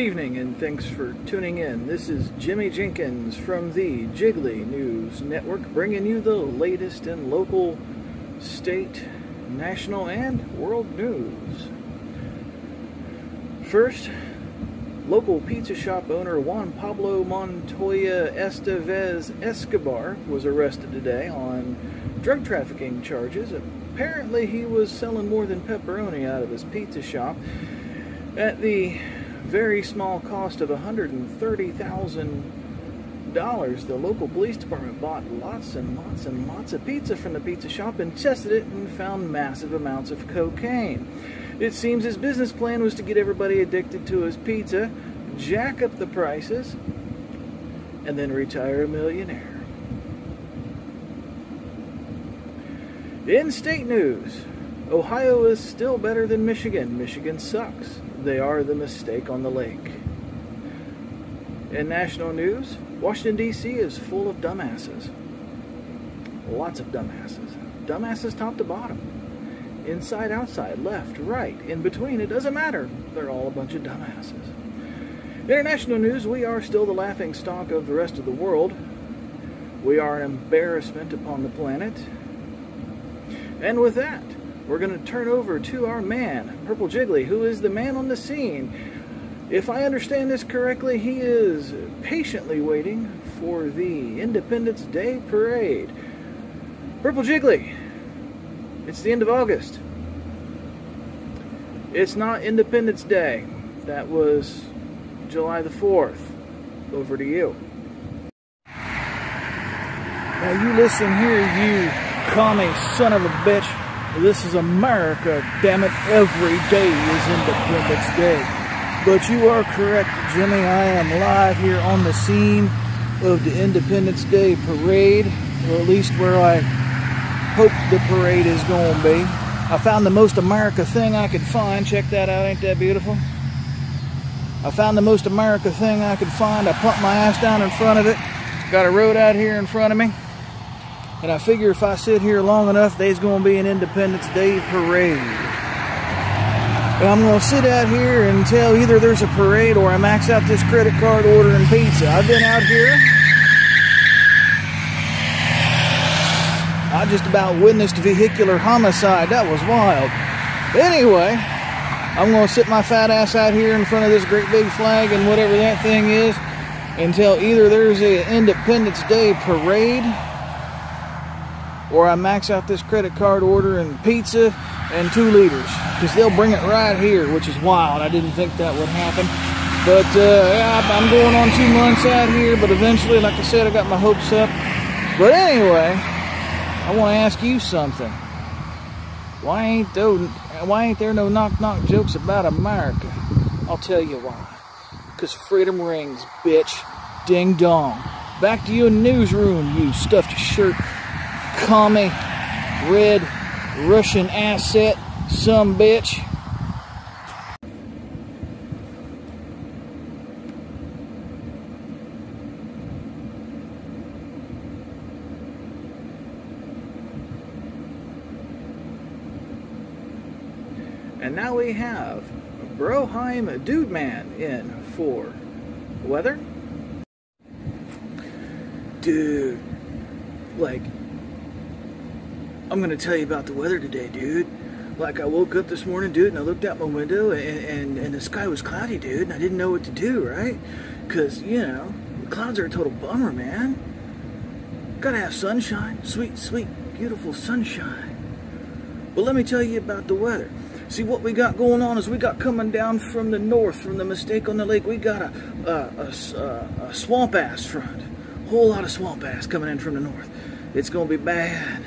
Evening and thanks for tuning in. This is Jimmy Jenkins from the Jiggly News Network bringing you the latest in local, state, national, and world news. First, local pizza shop owner Juan Pablo Montoya Estevez Escobar was arrested today on drug trafficking charges. Apparently, he was selling more than pepperoni out of his pizza shop at the very small cost of $130,000. The local police department bought lots and lots and lots of pizza from the pizza shop and tested it and found massive amounts of cocaine. It seems his business plan was to get everybody addicted to his pizza, jack up the prices, and then retire a millionaire. In state news, Ohio is still better than Michigan. Michigan sucks. They are the mistake on the lake. In national news, Washington, D.C. is full of dumbasses. Lots of dumbasses. Dumbasses top to bottom. Inside, outside, left, right, in between, it doesn't matter. They're all a bunch of dumbasses. International news, we are still the laughing stock of the rest of the world. We are an embarrassment upon the planet. And with that, we're going to turn over to our man, Purple Jiggly, who is the man on the scene. If I understand this correctly, he is patiently waiting for the Independence Day parade. Purple Jiggly, it's the end of August. It's not Independence Day. That was July the 4th. Over to you. Now you listen here, you commie son of a bitch. This is America, damn it. Every day is Independence Day. But you are correct, Jimmy. I am live here on the scene of the Independence Day parade, or at least where I hope the parade is going to be. I found the most America thing I could find. Check that out. Ain't that beautiful? I found the most America thing I could find. I plumped my ass down in front of it. Got a road out here in front of me. And I figure if I sit here long enough, there's going to be an Independence Day parade. And I'm going to sit out here until either there's a parade or I max out this credit card ordering pizza. I've been out here. I just about witnessed vehicular homicide. That was wild. Anyway, I'm going to sit my fat ass out here in front of this great big flag and whatever that thing is until either there's an Independence Day parade or I max out this credit card order and pizza and two liters because they'll bring it right here, which is wild. I didn't think that would happen. But uh, I'm going on two months out here, but eventually, like I said, I got my hopes up. But anyway, I want to ask you something. Why ain't those, why ain't there no knock knock jokes about America? I'll tell you why. Cause freedom rings, bitch. Ding dong. Back to you in newsroom, you stuffed shirt commie, red Russian asset, some bitch. And now we have Broheim Dudeman in for weather. Dude, like I'm to tell you about the weather today, dude. Like, I woke up this morning, dude, and I looked out my window, and, and, and the sky was cloudy, dude, and I didn't know what to do, right? Because, you know, clouds are a total bummer, man. Gotta have sunshine. Sweet, sweet, beautiful sunshine. But let me tell you about the weather. See, what we got going on is we got coming down from the north, from the mistake on the lake, we got a, a, a, a swamp ass front. Whole lot of swamp ass coming in from the north. It's to be bad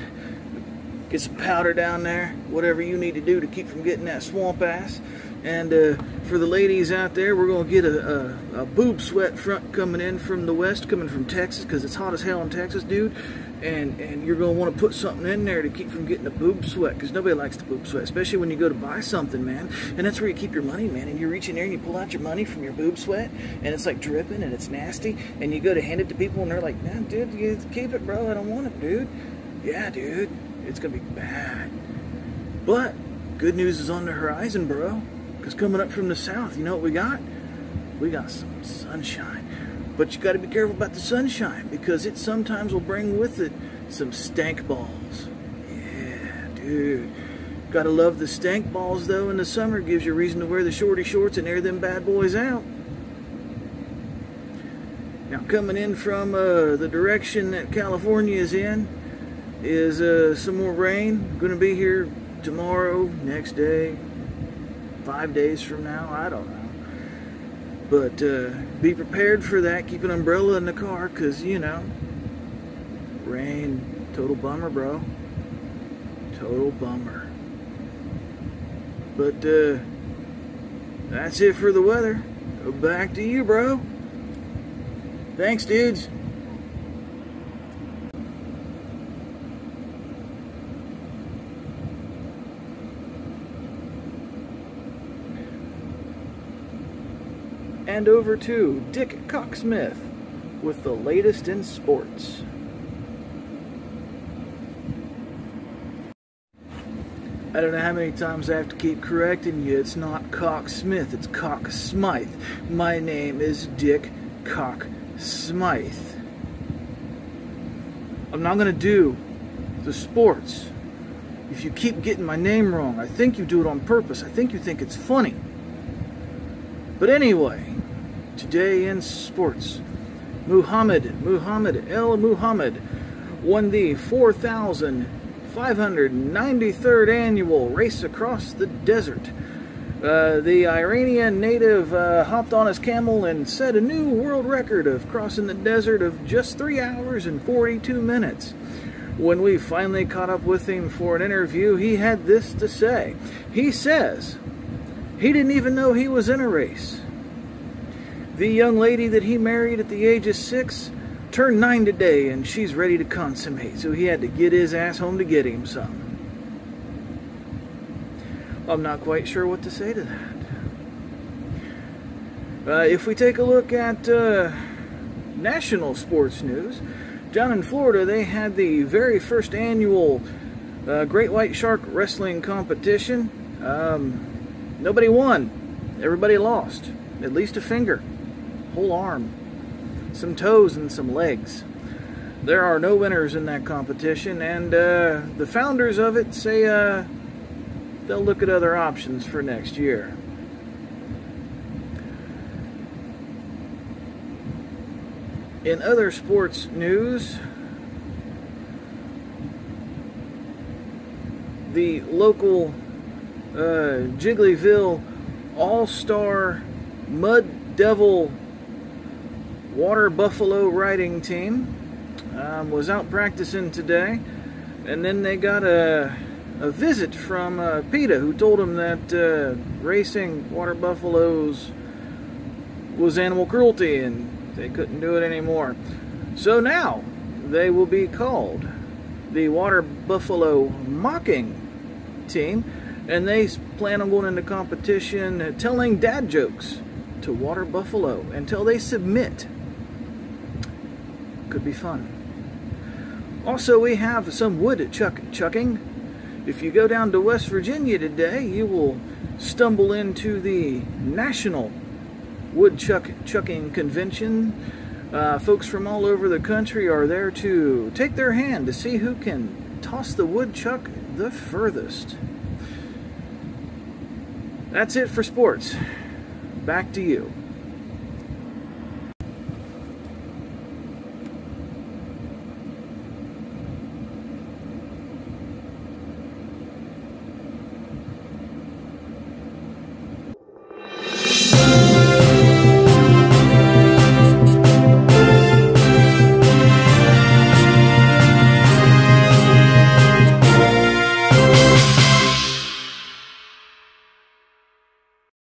get some powder down there, whatever you need to do to keep from getting that swamp ass. And uh, for the ladies out there, we're going to get a, a, a, boob sweat front coming in from the west, coming from Texas, because it's hot as hell in Texas, dude. And, and you're going to want to put something in there to keep from getting a boob sweat, because nobody likes the boob sweat, especially when you go to buy something, man. And that's where you keep your money, man. And you reach in there and you pull out your money from your boob sweat, and it's like dripping and it's nasty. And you go to hand it to people, and they're like, nah, dude, you keep it, bro. I don't want it, dude. Yeah, dude. It's going to be bad. But good news is on the horizon, bro. Because coming up from the south, you know what we got? we got some sunshine. But you got to be careful about the sunshine because it sometimes will bring with it some stank balls. Yeah, dude. Gotta love the stank balls though in the summer. Gives you reason to wear the shorty shorts and air them bad boys out. Now coming in from uh, the direction that California is in is uh, some more rain. Gonna be here tomorrow, next day, five days from now. I don't know. But uh, be prepared for that. Keep an umbrella in the car because, you know, rain, total bummer, bro. Total bummer. But uh, that's it for the weather. Back to you, bro. Thanks, dudes. And over to Dick Cocksmith with the latest in sports. I don't know how many times I have to keep correcting you. It's not Cock Smith, it's Cock Smythe. My name is Dick Cock Smythe. I'm not going to do the sports. If you keep getting my name wrong, I think you do it on purpose. I think you think it's funny. But anyway, today in sports, Muhammad, Muhammad El Muhammad won the 4,593rd annual race across the desert. Uh, the Iranian native uh, hopped on his camel and set a new world record of crossing the desert of just 3 hours and 42 minutes. When we finally caught up with him for an interview, he had this to say. He says he didn't even know he was in a race. The young lady that he married at the age of six turned nine today and she's ready to consummate, so he had to get his ass home to get him some. I'm not quite sure what to say to that. Uh, if we take a look at uh, national sports news, down in Florida they had the very first annual uh, Great White Shark Wrestling Competition. Um, nobody won. Everybody lost. At least a finger, whole arm, some toes, and some legs. There are no winners in that competition, and uh, the founders of it say uh, they'll look at other options for next year. In other sports news, the local uh, Jigglyville All-Star Mud Devil Water Buffalo riding team um, was out practicing today and then they got a a visit from uh, PETA who told them that uh, racing water buffaloes was animal cruelty and they couldn't do it anymore. So now they will be called the Water Buffalo Mocking Team and they plan on going into competition telling dad jokes to Water Buffalo until they submit. Could be fun. Also, we have some wood chuck chucking if you go down to West Virginia today, you will stumble into the National Woodchuck Chucking Convention. Uh, folks from all over the country are there to take their hand to see who can toss the woodchuck the furthest. That's it for sports. Back to you.